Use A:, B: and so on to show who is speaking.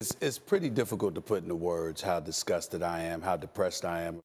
A: It's, it's pretty difficult to put into words how disgusted I am, how depressed I am.